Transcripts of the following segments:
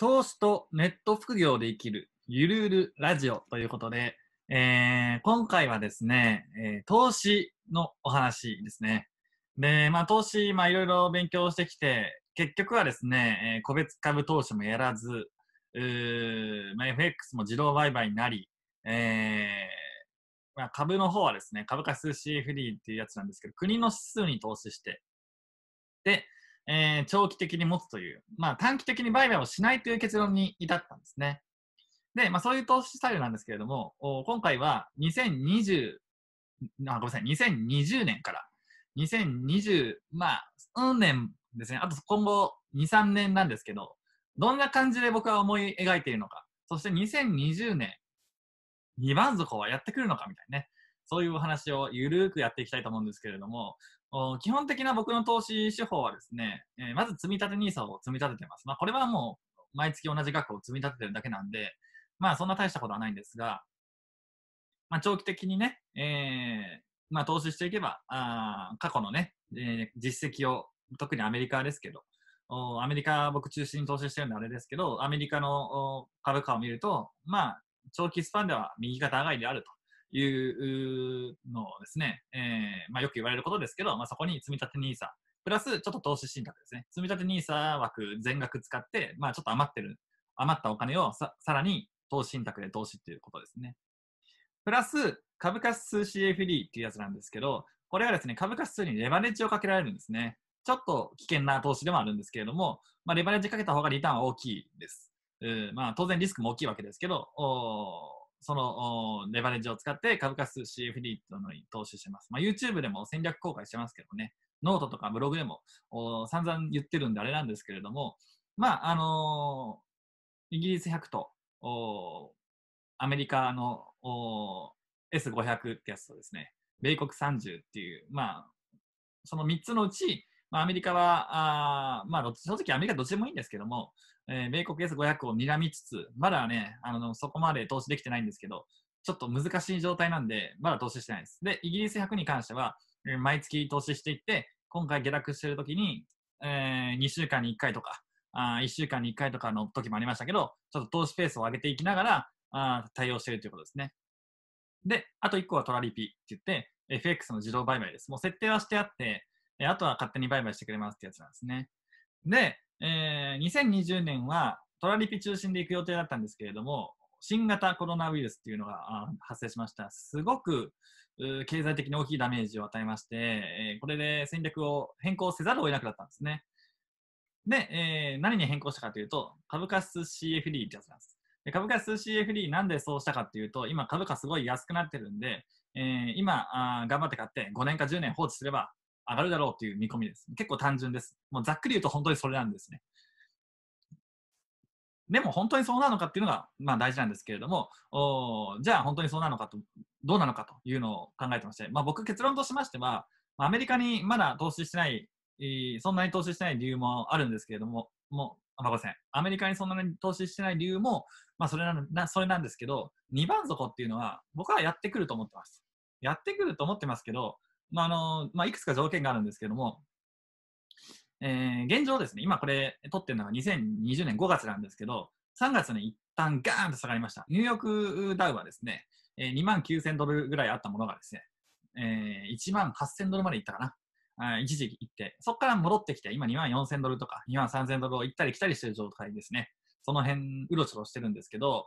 投資とネット副業で生きるゆるゆるラジオということで、えー、今回はですね、えー、投資のお話ですね。で、まあ投資、まあいろいろ勉強してきて、結局はですね、えー、個別株投資もやらず、うまあ、FX も自動売買になり、えーまあ、株の方はですね、株価数 CFD っていうやつなんですけど、国の指数に投資して、で、えー、長期的に持つという、まあ、短期的に売買をしないという結論に至ったんですね。で、まあ、そういう投資スタイルなんですけれども、今回は2020、あ、ごめんなさい、2020年から2020、まあ、うん年ですね、あと今後2、3年なんですけど、どんな感じで僕は思い描いているのか、そして2020年、2番底はやってくるのかみたいなね、そういうお話をゆるーくやっていきたいと思うんですけれども、基本的な僕の投資手法はですね、えー、まず積み立て NISA を積み立ててます。まあ、これはもう毎月同じ額を積み立ててるだけなんで、まあそんな大したことはないんですが、まあ、長期的にね、えー、まあ投資していけば、あ過去のね、えー、実績を、特にアメリカですけど、アメリカ僕中心に投資してるんであれですけど、アメリカの株価を見ると、まあ長期スパンでは右肩上がりであると。いうのをですね、えーまあ、よく言われることですけど、まあ、そこに積立 NISA、プラスちょっと投資信託ですね。積立 NISA 枠全額使って、まあ、ちょっと余ってる、余ったお金をささらに投資信託で投資っていうことですね。プラス、株価指数 CFD っていうやつなんですけど、これはですね、株価指数にレバレッジをかけられるんですね。ちょっと危険な投資でもあるんですけれども、まあ、レバレッジかけた方がリターンは大きいです。うまあ、当然リスクも大きいわけですけど、そのレバレッジを使って株価数 CFD っていうのに投資してます。まあ、YouTube でも戦略公開してますけどね、ノートとかブログでも散々言ってるんであれなんですけれども、まあ、あのー、イギリス100とアメリカの S500 ってやつとですね、米国30っていう、まあ、その3つのうち、まあ、アメリカは、あまあ、正直アメリカどっちでもいいんですけども、えー、米国 S500 を睨みつつ、まだね、あの、そこまで投資できてないんですけど、ちょっと難しい状態なんで、まだ投資してないです。で、イギリス100に関しては、えー、毎月投資していって、今回下落してる時に、えー、2週間に1回とか、あ1週間に1回とかの時もありましたけど、ちょっと投資ペースを上げていきながら、あ対応してるということですね。で、あと1個はトラリピって言って、FX の自動売買です。もう設定はしてあって、あとは勝手に売買してくれますってやつなんですね。で、えー、2020年はトラリピ中心で行く予定だったんですけれども、新型コロナウイルスっていうのが発生しました。すごく経済的に大きいダメージを与えまして、えー、これで戦略を変更せざるを得なくなったんですね。で、えー、何に変更したかというと、株価数 CFD ってやつなんです。で株価数 CFD なんでそうしたかっていうと、今株価すごい安くなってるんで、えー、今あ頑張って買って5年か10年放置すれば上がるだろうという見込みです。結構単純です。もうざっくり言うと本当にそれなんですね。でも本当にそうなのかっていうのが、まあ、大事なんですけれども、おじゃあ本当にそうなのかと、どうなのかというのを考えてまして、まあ、僕結論としましては、アメリカにまだ投資してない、そんなに投資してない理由もあるんですけれども、もう、まあ、ごめんなさい。アメリカにそんなに投資してない理由も、まあ、それなそれなんですけど、2番底っていうのは、僕はやってくると思ってます。やってくると思ってますけど、まあのまあ、いくつか条件があるんですけども、えー、現状ですね、今これ撮ってるのが2020年5月なんですけど、3月に一旦ガーンと下がりました。ニューヨークダウはですね、えー、2万9000ドルぐらいあったものがですね、えー、1万8000ドルまでいったかな。一時行って、そこから戻ってきて、今2万4000ドルとか2万3000ドルを行ったり来たりしてる状態ですね。その辺、うろちょろしてるんですけど、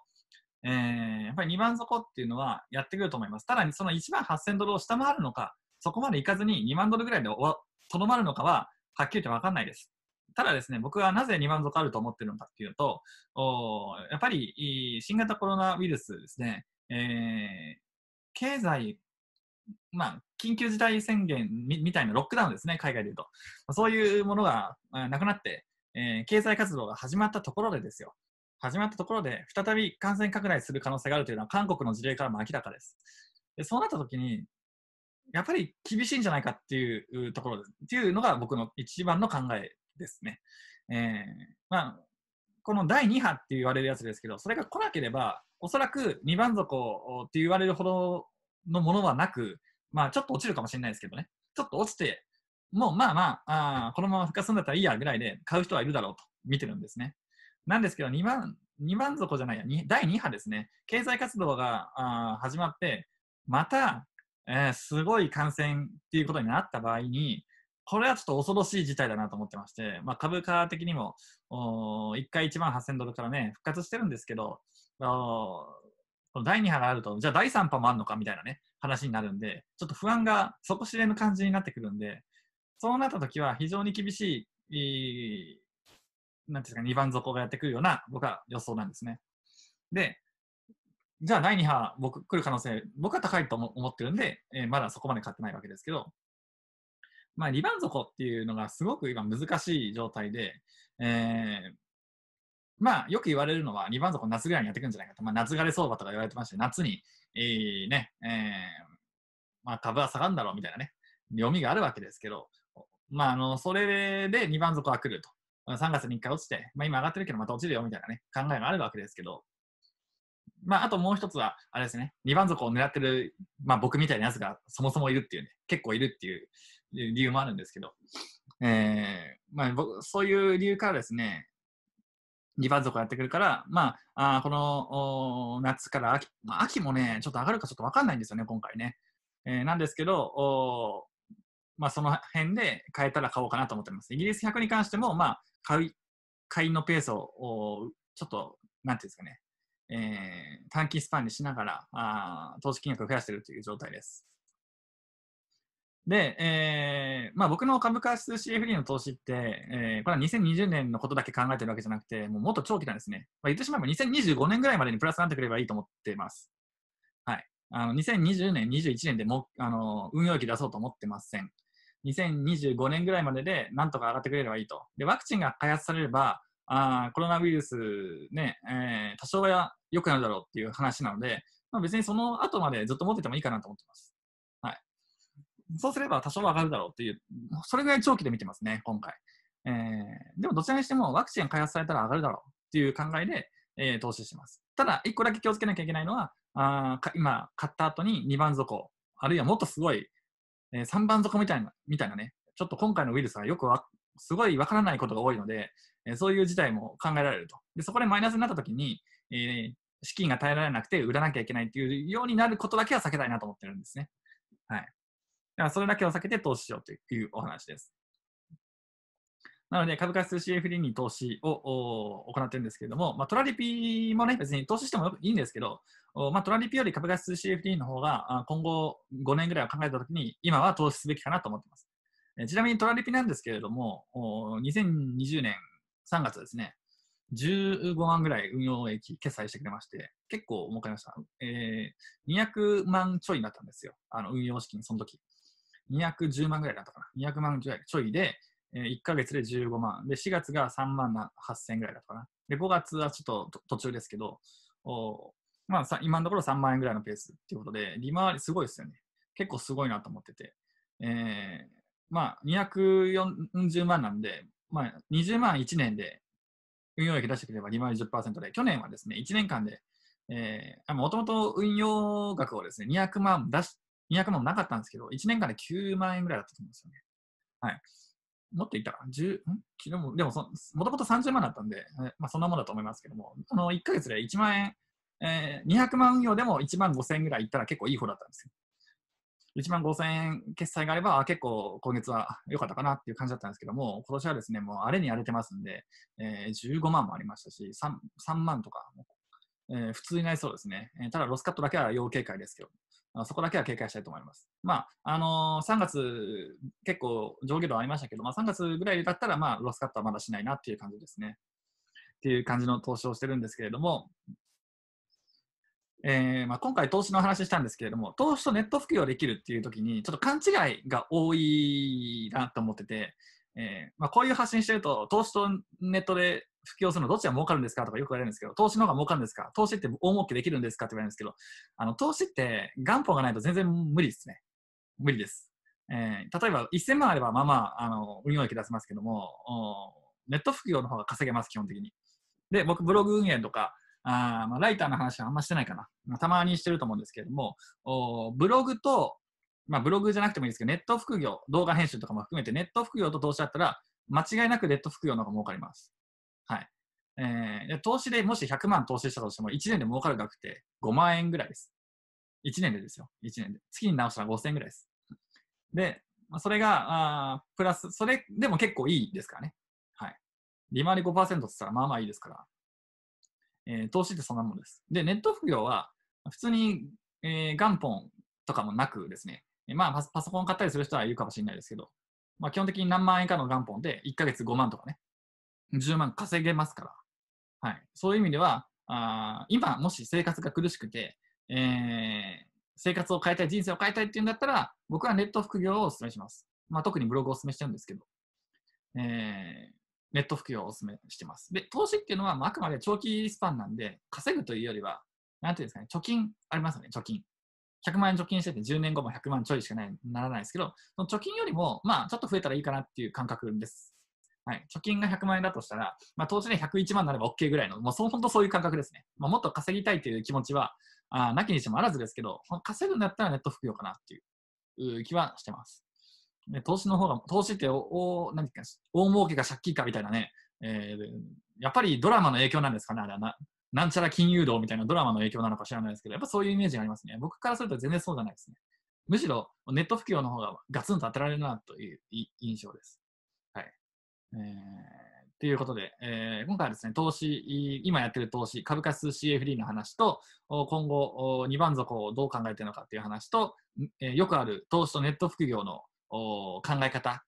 えー、やっぱり2番底っていうのはやってくると思います。ただ、その1万8000ドルを下回るのか、そこまでいかずに2万ドルぐらいでとどまるのかは、はっきり言って分かんないです。ただですね、僕はなぜ2万底あると思ってるのかっていうと、おやっぱり新型コロナウイルスですね、えー、経済、まあ、緊急事態宣言みたいなロックダウンですね、海外でいうと。そういうものがなくなって、えー、経済活動が始まったところでですよ。始まったところで、再び感染拡大する可能性があるというのは、韓国の事例からも明らかです。でそうなったときに、やっぱり厳しいんじゃないかっていうところ。っていうのが僕の一番の考えですね。えー、まあ、この第2波って言われるやつですけど、それが来なければ、おそらく2番底って言われるほどのものはなく、まあちょっと落ちるかもしれないですけどね。ちょっと落ちて、もうまあまあ、あこのまま復活するんだったらいいやぐらいで買う人はいるだろうと見てるんですね。なんですけど、2番、2番底じゃないや、第2波ですね。経済活動があ始まって、また、えー、すごい感染っていうことになった場合に、これはちょっと恐ろしい事態だなと思ってまして、まあ、株価的にも1回1万8000ドルからね、復活してるんですけど、第2波があると、じゃあ第3波もあるのかみたいなね、話になるんで、ちょっと不安が底知れぬ感じになってくるんで、そうなった時は非常に厳しい、なんていうか、2番底がやってくるような、僕は予想なんですね。で、じゃあ第2波、僕、来る可能性、僕は高いと思ってるんで、えー、まだそこまで買ってないわけですけど、まあ、2番底っていうのがすごく今難しい状態で、えー、まあ、よく言われるのは、2番底夏ぐらいにやってくるんじゃないかと。まあ、夏枯れ相場とか言われてまして、夏に、えー、ね、えー、まあ、株は下がるんだろうみたいなね、読みがあるわけですけど、まあ、あの、それで2番底は来ると。3月に1回落ちて、まあ、今上がってるけどまた落ちるよみたいなね、考えがあるわけですけど、まあ、あともう一つは、あれですね、2番底を狙ってる、まあ、僕みたいなやつがそもそもいるっていうね、結構いるっていう理由もあるんですけど、えー、まあ、僕、そういう理由からですね、2番底やってくるから、まあ、あこの夏から秋、まあ、秋もね、ちょっと上がるかちょっとわかんないんですよね、今回ね。えー、なんですけど、おまあ、その辺で変えたら買おうかなと思ってます。イギリス100に関しても、まあ、買い、買いのペースを、ちょっと、なんていうんですかね、えー、短期スパンにしながら、あ投資金額を増やしているという状態です。で、えーまあ、僕の株価指数 CFD の投資って、えー、これは2020年のことだけ考えてるわけじゃなくて、もうもっと長期なんですね。まあ、言ってしまえば2025年ぐらいまでにプラスになってくればいいと思っています。はい。あの2020年、21年でもあの運用益出そうと思ってません。2025年ぐらいまででなんとか上がってくれればいいと。で、ワクチンが開発されれば、あコロナウイルスね、えー、多少は良くなるだろうっていう話なので、まあ、別にその後までずっと持っててもいいかなと思ってます。はいそうすれば多少は上がるだろうっていう、それぐらい長期で見てますね、今回。えー、でもどちらにしてもワクチン開発されたら上がるだろうっていう考えで、えー、投資します。ただ、1個だけ気をつけなきゃいけないのは、あ今、買った後に2番底、あるいはもっとすごい、えー、3番底みたいな、みたいなね、ちょっと今回のウイルスはよくわすごいわからないことが多いので、え、そういう事態も考えられると。で、そこでマイナスになった時に、えー、資金が耐えられなくて売らなきゃいけないっていうようになることだけは避けたいなと思ってるんですね。はい。だからそれだけを避けて投資しようというお話です。なので、株価指数 CFD に投資を行ってるんですけれども、まあ、トラリピもね、別に投資してもいいんですけど、まあ、トラリピより株価指数 CFD の方が今後5年ぐらいを考えたときに、今は投資すべきかなと思っています。ちなみにトラリピなんですけれども、2020年3月ですね、15万ぐらい運用益決済してくれまして、結構儲かりました。えー、200万ちょいになったんですよ。あの運用資金、その時。210万ぐらいだったかな。200万ちょいで、えー、1ヶ月で15万。で、4月が3万8000ぐらいだったかな。で、5月はちょっと途中ですけど、おまあ、今のところ3万円ぐらいのペースっていうことで、利回りすごいですよね。結構すごいなと思ってて。えー、まあ、240万なんで、まあ、20万1年で運用益出してくれば利回り10%で、去年はですね、1年間で、えー、もともと運用額をですね、200万出し200万もなかったんですけど、1年間で9万円ぐらいだったと思うんですよね。はい。もっといたか ?10、ん？でも、でもそもともと30万だったんで、まあ、そんなもんだと思いますけども、あの1ヶ月で1万円、えー、200万運用でも1万5000円ぐらいいったら結構いい方だったんですよ。1万5000円決済があれば、結構今月は良かったかなっていう感じだったんですけども、今年はですね、もう荒れに荒れてますんで、えー、15万もありましたし、3, 3万とか、えー、普通になりそうですね。えー、ただ、ロスカットだけは要警戒ですけど、そこだけは警戒したいと思います。まあ、あのー、3月、結構上下動ありましたけど、まあ、3月ぐらいだったら、まあ、ロスカットはまだしないなっていう感じですね。っていう感じの投資をしてるんですけれども、えーまあ、今回投資の話したんですけれども、投資とネット副業できるっていう時に、ちょっと勘違いが多いなと思ってて、えーまあ、こういう発信してると、投資とネットで布教するのどっちが儲かるんですかとかよく言われるんですけど、投資の方が儲かるんですか？投資って大儲けできるんですかって言われるんですけど、あの投資って元本がないと全然無理ですね。無理です。えー、例えば1000万あればまあまああの運用益出せますけども、ネット副業の方が稼げます、基本的に。で、僕、ブログ運営とか、あまあ、ライターの話はあんましてないかな。まあ、たまにしてると思うんですけれども、おブログと、まあ、ブログじゃなくてもいいですけど、ネット副業、動画編集とかも含めて、ネット副業と投資だったら、間違いなくネット副業の方が儲かります。はい。えー、投資でもし100万投資したとしても、1年で儲かる額って5万円ぐらいです。1年でですよ。1年で。月に直したら5000円ぐらいです。で、まあ、それが、あプラス、それでも結構いいですからね。はい。利回り5%って言ったらまあまあいいですから。えー、投資ってそんなもんです。で、ネット副業は、普通に、えー、元本とかもなくですね、まあパソコン買ったりする人はいるかもしれないですけど、まあ基本的に何万円かの元本で1ヶ月5万とかね、10万稼げますから、はい。そういう意味では、あ今、もし生活が苦しくて、えー、生活を変えたい、人生を変えたいっていうんだったら、僕はネット副業をお勧めします。まあ、特にブログをお勧めしてるんですけど、えー、ネット副業をお勧めしてます。で、投資っていうのは、まあ、あくまで長期スパンなんで、稼ぐというよりは、なんていうんですかね、貯金ありますよね、貯金。100万円貯金してて10年後も100万ちょいしかないならないですけど、その貯金よりも、まあ、ちょっと増えたらいいかなっていう感覚です。はい、貯金が100万円だとしたら、まあ、投資で101万になれば OK ぐらいの、もうそう本当そういう感覚ですね。まあ、もっと稼ぎたいという気持ちは、あなきにしてもあらずですけど、稼ぐんだったらネット副業かなっていう気はしてます。で投資の方が、投資ってお何か大儲けが借金かみたいなね、えー、やっぱりドラマの影響なんですかね、あれはな。なんちゃら金融道みたいなドラマの影響なのか知らないですけど、やっぱそういうイメージがありますね。僕からすると全然そうじゃないですね。むしろネット普及の方がガツンと当てられるなという印象です。はい。えー、ということで、えー、今回はですね、投資、今やってる投資、株価数 CFD の話と、今後2番底をどう考えてるのかっていう話と、えー、よくある投資とネット副業の考え方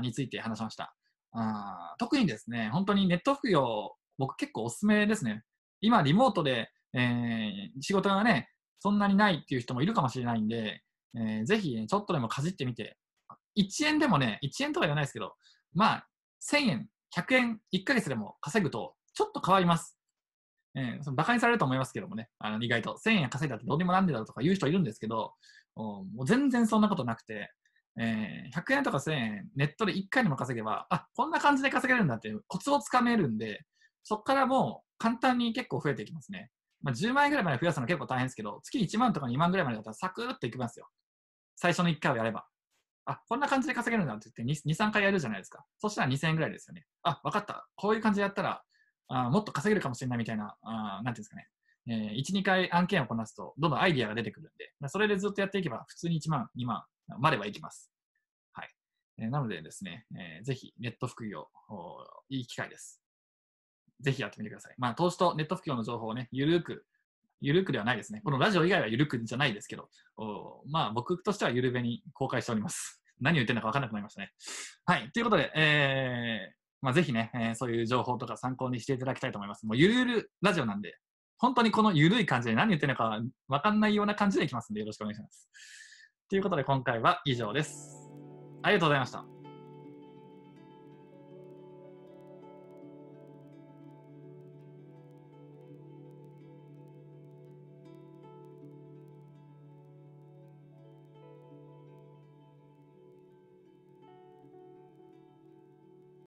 について話しました。あ特にですね、本当にネット副業、僕結構おすすめですね。今、リモートで、えー、仕事がね、そんなにないっていう人もいるかもしれないんで、えー、ぜひ、ね、ちょっとでもかじってみて、1円でもね、1円とは言わないですけど、まあ、1000円、100円、1ヶ月でも稼ぐと、ちょっと変わります。えー、その馬鹿にされると思いますけどもね、あの意外と1000円稼いだってどうにもなんでだろうとか言う人いるんですけど、もう全然そんなことなくて、えー、100円とか1000円、ネットで1回でも稼げば、あこんな感じで稼げるんだっていうコツをつかめるんで、そこからもう簡単に結構増えていきますね。まあ、10万円ぐらいまで増やすの結構大変ですけど、月1万とか2万ぐらいまでだったらサクッといきますよ。最初の1回をやれば。あ、こんな感じで稼げるんだって言って2、2 3回やるじゃないですか。そしたら2000円ぐらいですよね。あ、分かった。こういう感じでやったら、あもっと稼げるかもしれないみたいな、あなんていうんですかね。えー、1、2回案件をこなすと、どんどんアイディアが出てくるんで、それでずっとやっていけば、普通に1万、2万まではいきます。はい。えー、なのでですね、えー、ぜひネット副業、いい機会です。ぜひやってみてください。まあ、投資とネット不況の情報をね、ゆるく、ゆるくではないですね。このラジオ以外はゆるくじゃないですけど、おまあ、僕としてはゆるべに公開しております。何を言ってるのか分からなくなりましたね。はい。ということで、えー、まあ、ぜひね、えー、そういう情報とか参考にしていただきたいと思います。もうゆるゆるラジオなんで、本当にこのゆるい感じで何言ってるのか分かんないような感じでいきますんで、よろしくお願いします。ということで、今回は以上です。ありがとうございました。